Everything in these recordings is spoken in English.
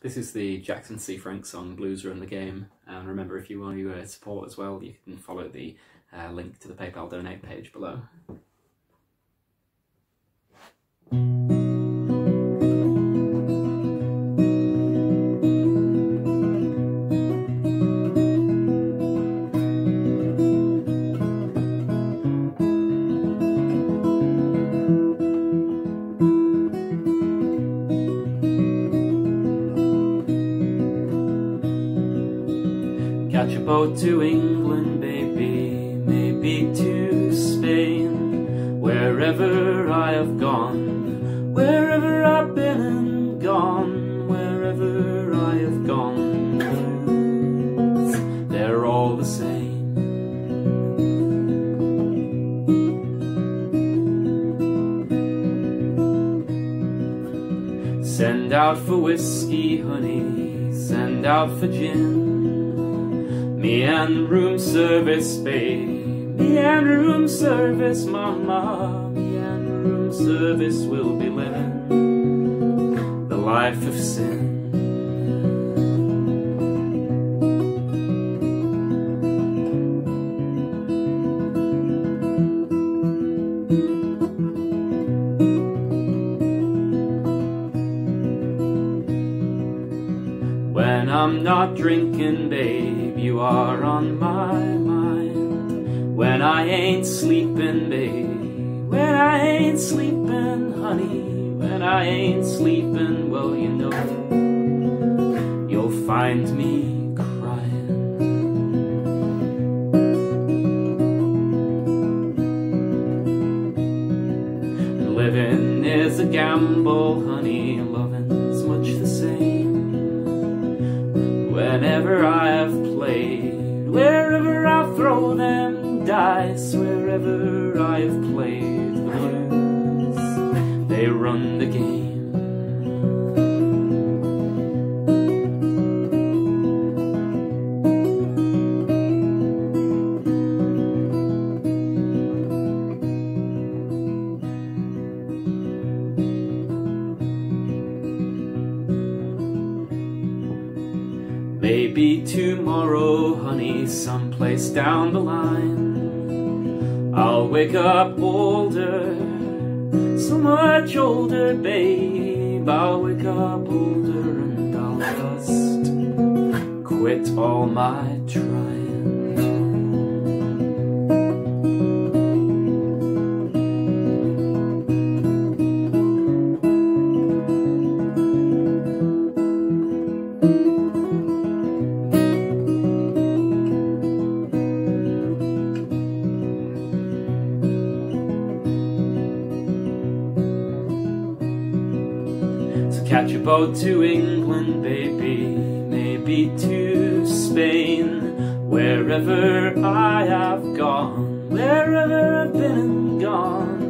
This is the Jackson C. Frank song Blues Run the Game. And remember, if you want to support as well, you can follow the uh, link to the PayPal donate page below. Catch a boat to England, baby, maybe to Spain. Wherever I have gone, wherever I've been and gone, wherever I have gone, they're all the same. Send out for whiskey, honey, send out for gin. Me and room service, babe. Me and room service, mama. Me and room service will be living the life of sin. I'm not drinking, babe, you are on my mind. When I ain't sleeping, babe, when I ain't sleeping, honey, when I ain't sleeping, well, you know, you'll find me crying. Living is a gamble, honey, loving's Whenever I have played, wherever I throw them dice, wherever I have played the blues, they run the game. Maybe tomorrow, honey, someplace down the line. I'll wake up older, so much older, babe. I'll wake up older and I'll just quit all my trying. Catch a boat to England, baby, maybe to Spain. Wherever I have gone, wherever I've been and gone,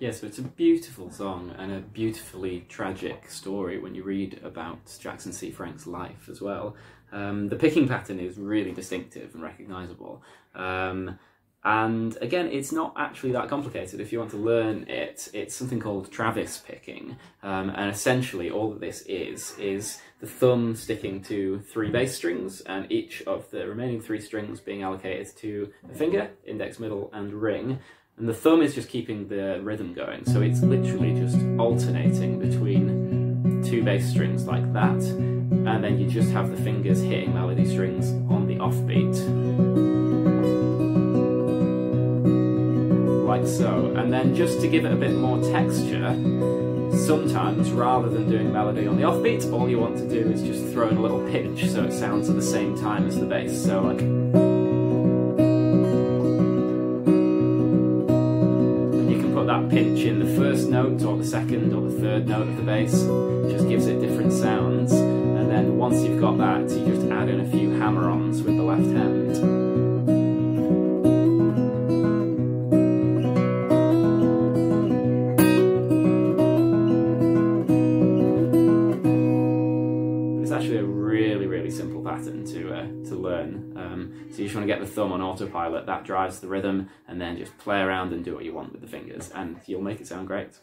Yes, so it's a beautiful song and a beautifully tragic story when you read about Jackson C. Frank's life as well. Um, the picking pattern is really distinctive and recognisable. Um, and again, it's not actually that complicated. If you want to learn it, it's something called Travis picking. Um, and essentially, all that this is, is the thumb sticking to three bass strings, and each of the remaining three strings being allocated to a finger, index, middle, and ring. And the thumb is just keeping the rhythm going, so it's literally just alternating between two bass strings like that, and then you just have the fingers hitting melody strings on the offbeat. like so. And then just to give it a bit more texture, sometimes rather than doing melody on the offbeat, all you want to do is just throw in a little pitch so it sounds at the same time as the bass. So like note or the second or the third note of the bass. Just gives it different sounds. And then once you've got that, you just add in a few hammer-ons with the left hand. It's actually a really, really simple pattern to uh, to learn. Um, so you just want to get the thumb on autopilot, that drives the rhythm, and then just play around and do what you want with the fingers, and you'll make it sound great.